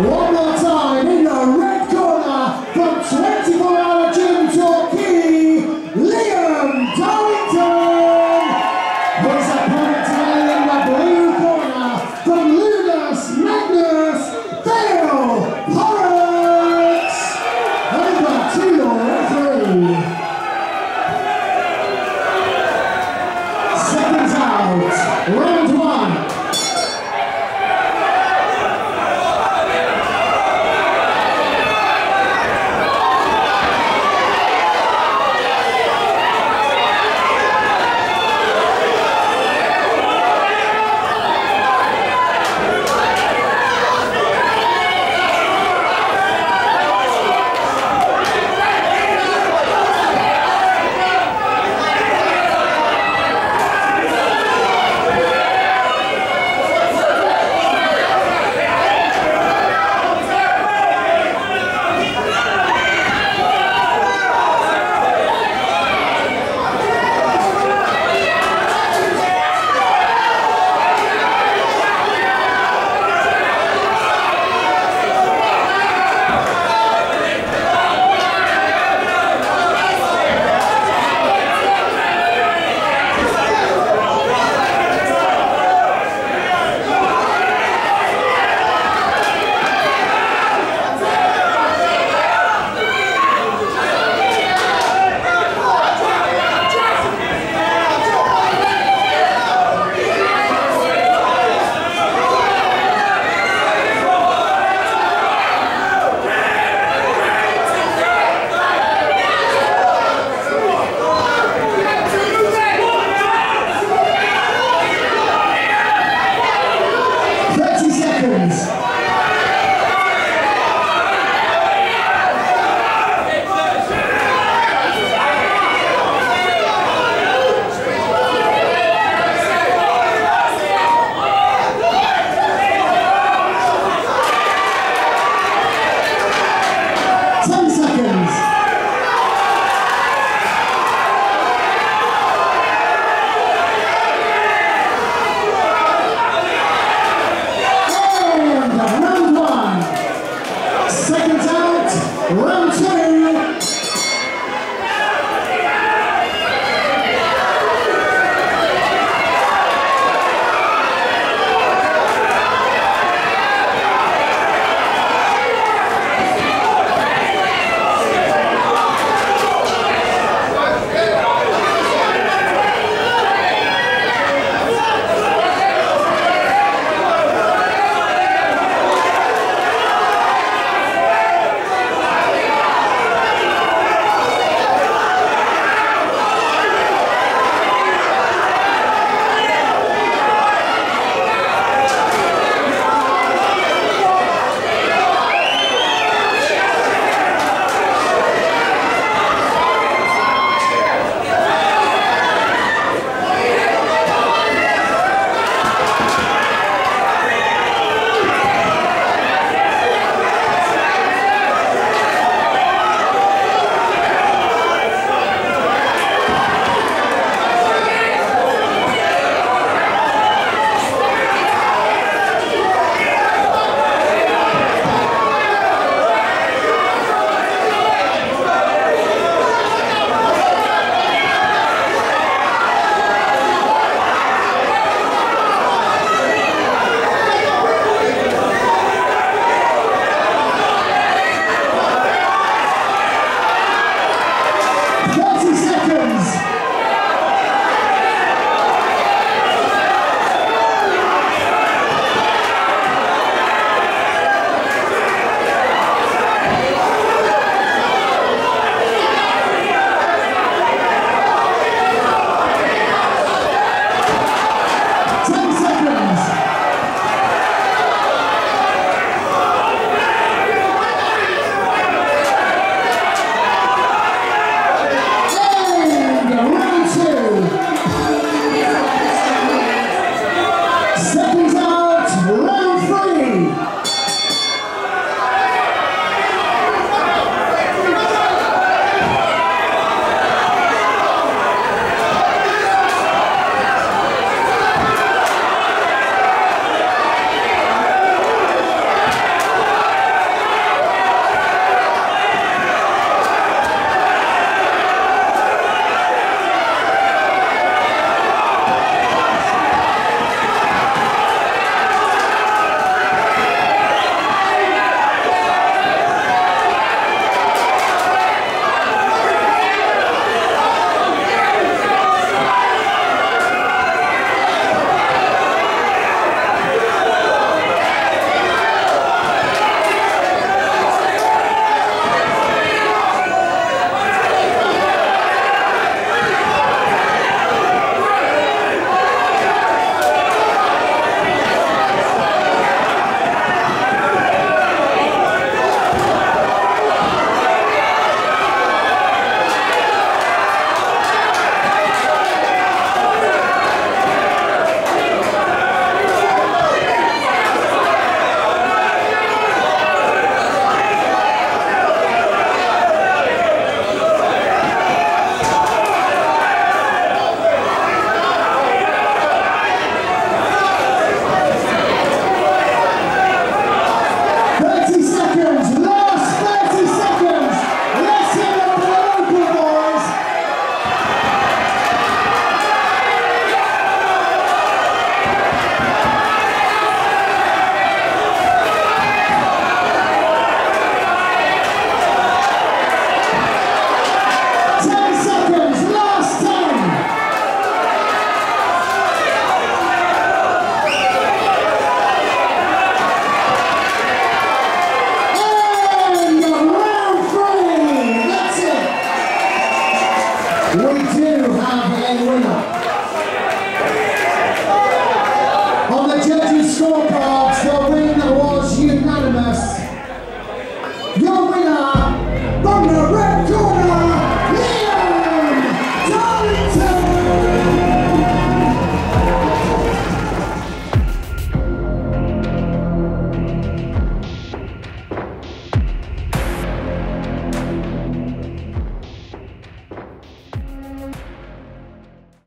Whoa.